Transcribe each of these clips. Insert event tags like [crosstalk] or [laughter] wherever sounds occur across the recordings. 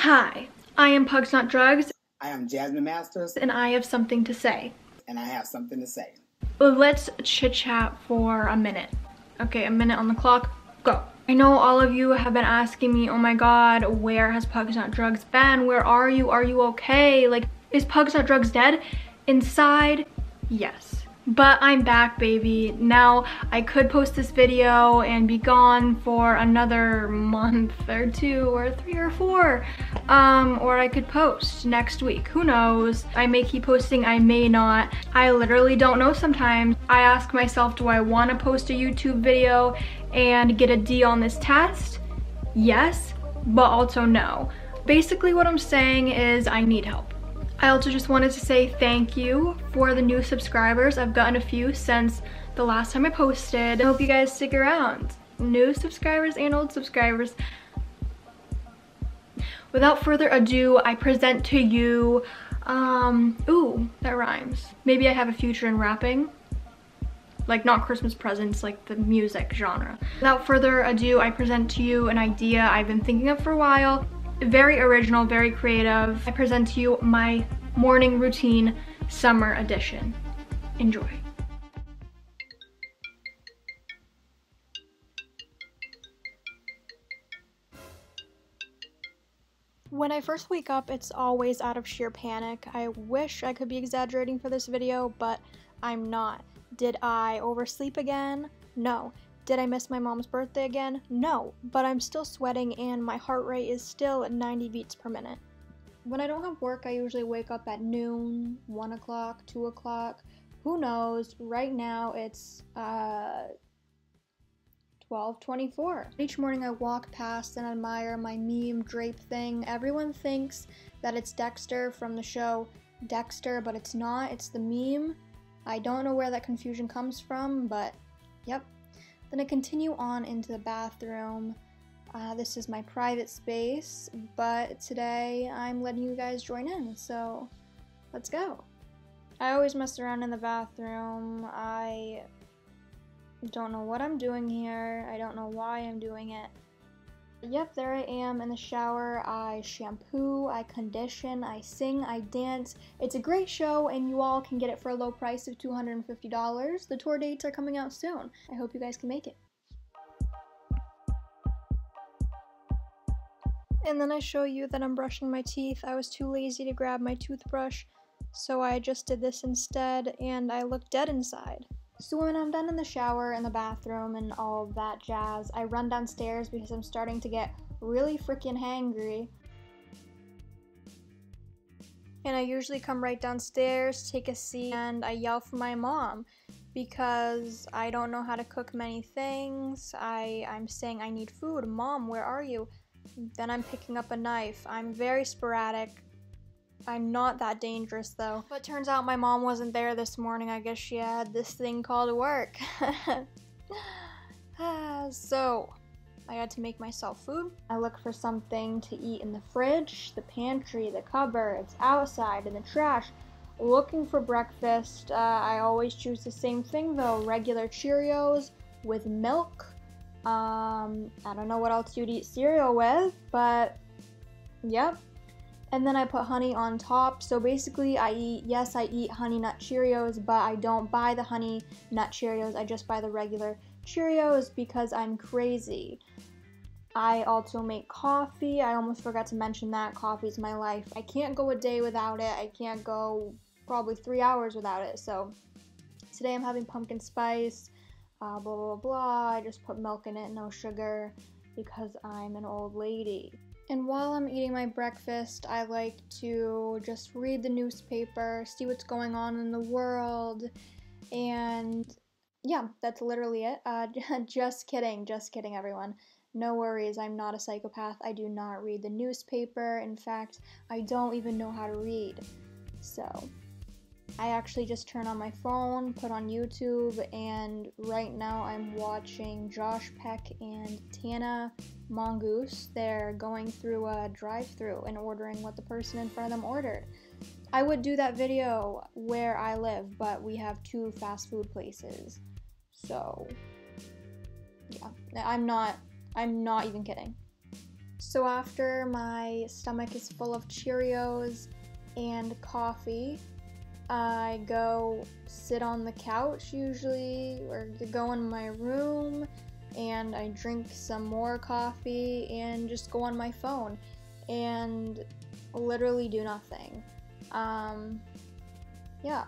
Hi, I am Pugs Not Drugs, I am Jasmine Masters, and I have something to say. and I have something to say. Let's chit chat for a minute. Okay, a minute on the clock, go. I know all of you have been asking me, oh my god, where has Pugs Not Drugs been? Where are you? Are you okay? Like, is Pugs Not Drugs dead? Inside, yes. But I'm back, baby. Now, I could post this video and be gone for another month or two or three or four. Um, or I could post next week. Who knows? I may keep posting, I may not. I literally don't know sometimes. I ask myself, do I want to post a YouTube video and get a D on this test? Yes, but also no. Basically what I'm saying is I need help. I also just wanted to say thank you for the new subscribers. I've gotten a few since the last time I posted. I hope you guys stick around. New subscribers and old subscribers. Without further ado, I present to you, um, ooh, that rhymes. Maybe I have a future in rapping. Like not Christmas presents, like the music genre. Without further ado, I present to you an idea I've been thinking of for a while very original, very creative. I present to you my morning routine summer edition. Enjoy. When I first wake up, it's always out of sheer panic. I wish I could be exaggerating for this video, but I'm not. Did I oversleep again? No. Did I miss my mom's birthday again? No, but I'm still sweating and my heart rate is still at 90 beats per minute. When I don't have work, I usually wake up at noon, 1 o'clock, 2 o'clock. Who knows? Right now it's uh, 12:24. Each morning I walk past and admire my meme drape thing. Everyone thinks that it's Dexter from the show Dexter, but it's not. It's the meme. I don't know where that confusion comes from, but yep, then I continue on into the bathroom. Uh, this is my private space, but today I'm letting you guys join in, so let's go. I always mess around in the bathroom. I don't know what I'm doing here. I don't know why I'm doing it. Yep, there I am in the shower. I shampoo, I condition, I sing, I dance. It's a great show, and you all can get it for a low price of $250. The tour dates are coming out soon. I hope you guys can make it. And then I show you that I'm brushing my teeth. I was too lazy to grab my toothbrush, so I just did this instead, and I look dead inside. So when I'm done in the shower and the bathroom and all that jazz, I run downstairs because I'm starting to get really freaking hangry. And I usually come right downstairs, take a seat, and I yell for my mom because I don't know how to cook many things. I, I'm saying I need food. Mom, where are you? Then I'm picking up a knife. I'm very sporadic. I'm not that dangerous though. But turns out my mom wasn't there this morning. I guess she had this thing called work. [laughs] so, I had to make myself food. I look for something to eat in the fridge, the pantry, the cupboards, outside, in the trash. Looking for breakfast, uh, I always choose the same thing though regular Cheerios with milk. Um, I don't know what else you'd eat cereal with, but yep, and then I put honey on top. So basically, I eat, yes, I eat Honey Nut Cheerios, but I don't buy the Honey Nut Cheerios. I just buy the regular Cheerios because I'm crazy. I also make coffee. I almost forgot to mention that. Coffee is my life. I can't go a day without it. I can't go probably three hours without it. So today I'm having pumpkin spice, uh, blah, blah, blah. I just put milk in it, no sugar, because I'm an old lady. And while I'm eating my breakfast, I like to just read the newspaper, see what's going on in the world, and yeah, that's literally it. Uh, [laughs] just kidding, just kidding, everyone. No worries, I'm not a psychopath. I do not read the newspaper. In fact, I don't even know how to read. So, I actually just turn on my phone, put on YouTube, and right now I'm watching Josh Peck and Tana Mongeau. They're going through a drive through and ordering what the person in front of them ordered. I would do that video where I live, but we have two fast food places. So, yeah, I'm not, I'm not even kidding. So after my stomach is full of Cheerios and coffee, I go sit on the couch usually, or go in my room, and I drink some more coffee and just go on my phone and literally do nothing. Um, yeah.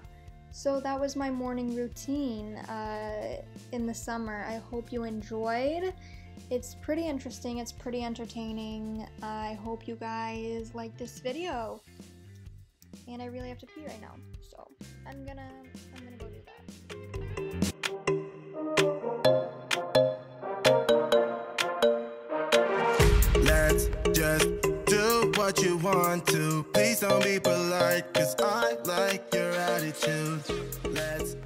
So that was my morning routine uh, in the summer. I hope you enjoyed. It's pretty interesting, it's pretty entertaining. I hope you guys like this video. And I really have to pee right now. So I'm gonna I'm gonna go do that. Let's just do what you want to. Please don't be polite, cause I like your attitude. Let's